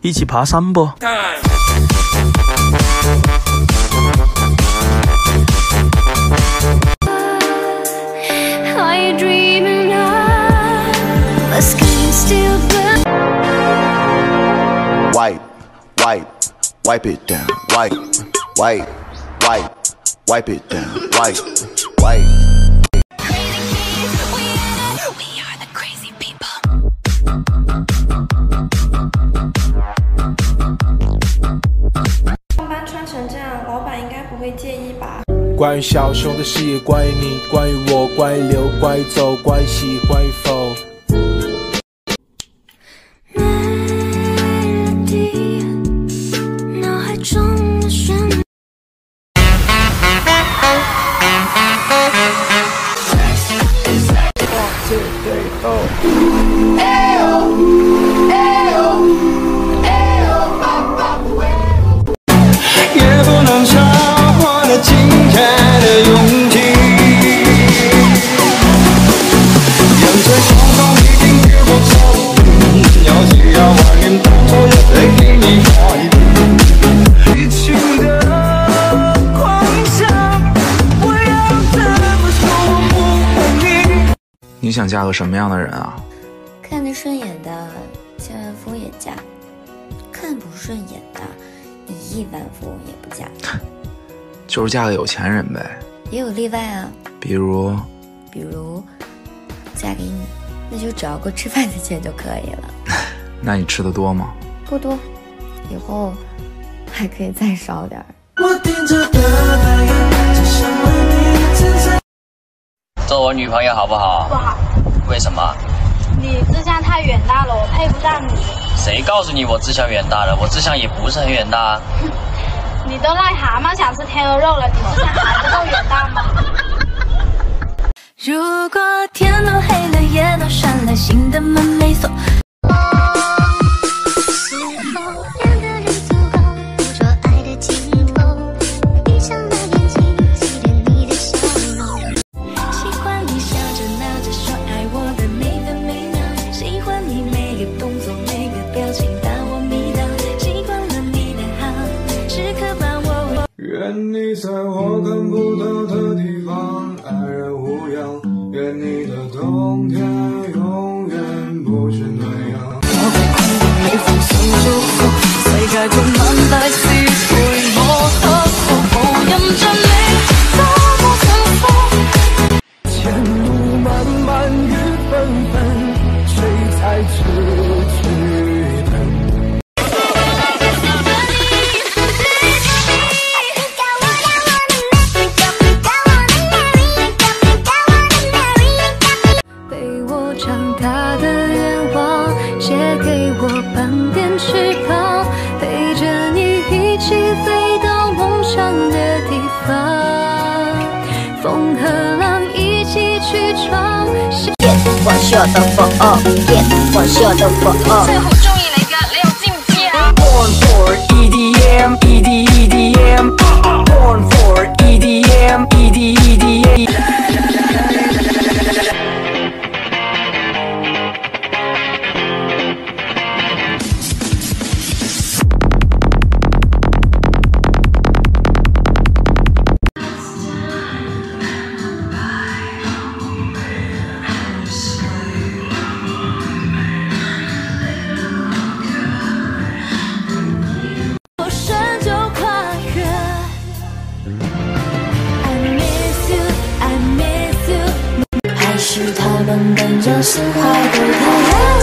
一起爬山不？wipe, wipe, wipe it down, wipe, wipe, wipe, wipe it down, wipe, wipe. 关于小熊的事业，关于你，关于我，关于留，关于走，关于喜，欢与否。脑海中的你想嫁个什么样的人啊？看得顺眼的，千万富翁也嫁；看不顺眼的，你亿万富翁也不嫁。就是嫁个有钱人呗。也有例外啊，比如，比如嫁给你，那就只要够吃饭的钱就可以了。那你吃的多吗？不多，以后还可以再少点儿。做我女朋友好不好？不好，为什么？你志向太远大了，我配不上你。谁告诉你我志向远大了？我志向也不是很远大。你都癞蛤蟆想吃天鹅肉了，你志向还不够远大吗？如果天都黑了，夜都深了，心的门没锁。愿你在我看不到的地方安然无恙，愿你的冬天永和浪一起去闯。我笑的火哦，我笑的火哦。最好中意你噶，你又知唔知啊？Born for EDM, 是他们本就心怀鬼胎